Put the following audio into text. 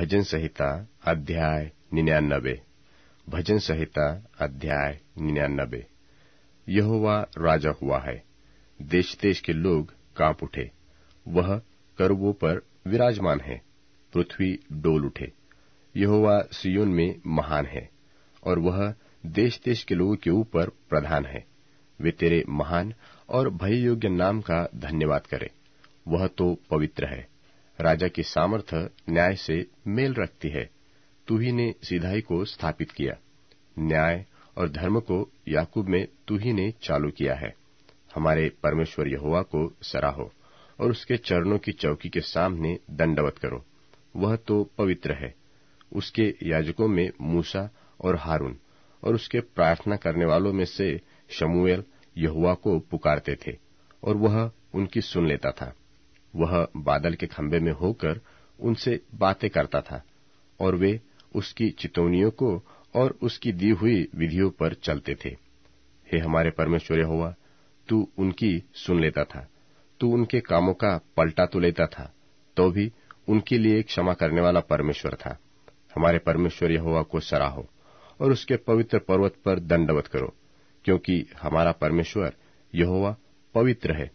भजन संहिता अध्याय निन्यानबे। भजन संहिता अध्याय निन्यानबे। यहोवा राजा हुआ है। देश देश के लोग काँप उठे। वह करुबों पर विराजमान है। पृथ्वी डोल उठे। यहोवा सियोन में महान है और वह देश देश के लोगों के ऊपर प्रधान है। वे तेरे महान और भय योग्य नाम का धन्यवाद करें। वह तो पवित्र है। राजा की सामर्थ्य न्याय से मेल रखती है। तू ही ने सिधाई को स्थापित किया। न्याय और धर्म को याकूब में तू ही ने चालू किया है। हमारे परमेश्वर यहोवा को सराहो और उसके चरणों की चौकी के सामने दंडवत करो। वह तो पवित्र है। उसके याजकों में मूसा और हारून और उसके प्रार्थना करने वालों में से शमुएल यहुआ को पुकारते थे और वह उनकी सुन लेता था। वह बादल के खंभे में होकर उनसे बातें करता था और वे उसकी चितौनियों को और उसकी दी हुई विधियों पर चलते थे। हे हमारे परमेश्वर हुआ तू उनकी सुन लेता था। तू उनके कामों का पलटा तो लेता था तो भी उनके लिए क्षमा करने वाला परमेश्वर था। हमारे परमेश्वर यहोवा को सराहो और उसके पवित्र पर्वत पर दंडवत करो, क्योंकि हमारा परमेश्वर यहोवा पवित्र है।